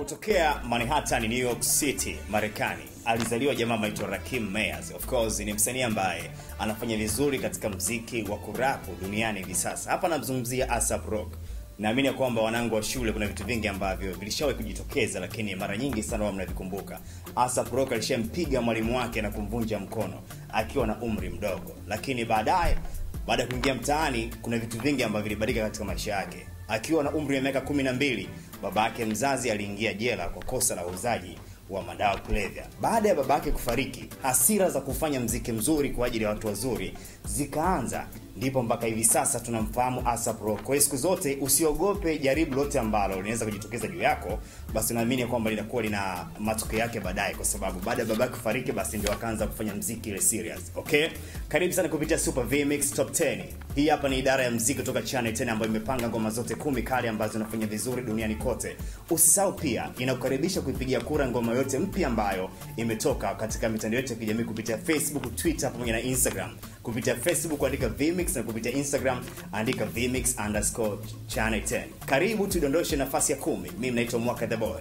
Kutokea Manhattan, New York City, Marekani, alizaliwa jamaa anaitwa Rakim Mayers. Of course ni msanii ambaye anafanya vizuri katika mziki wa kurapu duniani hivi sasa. Hapa namzungumzia ASAP Rock. Naamini ya kwamba wanangu wa shule, kuna vitu vingi ambavyo vilishawahi kujitokeza, lakini mara nyingi sana wao mnavikumbuka. ASAP Rock alishampiga mwalimu wake na kumvunja mkono akiwa na umri mdogo, lakini baadaye, baada ya kuingia mtaani, kuna vitu vingi ambavyo vilibadilika katika maisha yake. Akiwa na umri wa miaka kumi na mbili baba yake mzazi aliingia jela kwa kosa la uuzaji wa madawa kulevya. Baada ya baba yake kufariki, hasira za kufanya mziki mzuri kwa ajili ya watu wazuri zikaanza, ndipo mpaka hivi sasa tunamfahamu ASAP Rock. Kwa hiyo siku zote usiogope jaribu lote ambalo linaweza kujitokeza juu yako, basi naamini kwamba linakuwa lina matokeo yake baadaye, kwa sababu baada ya baba yake kufariki, basi ndio akaanza kufanya mziki ile serious. Okay, karibu sana kupitia Super VMix Top 10. Hii hapa ni idara ya mziki kutoka Channel 10 ambayo imepanga ngoma zote kumi kali ambazo zinafanya vizuri duniani kote. Usisahau pia inakukaribisha kuipigia kura ngoma yote mpya ambayo imetoka katika mitandao yote ya kijamii kupitia Facebook, Twitter pamoja na Instagram. Kupitia Facebook andika Vmix na kupitia Instagram andika Vmix underscore chane 10. Karibu tudondoshe nafasi ya kumi. Mimi naitwa Mwaka the Boy.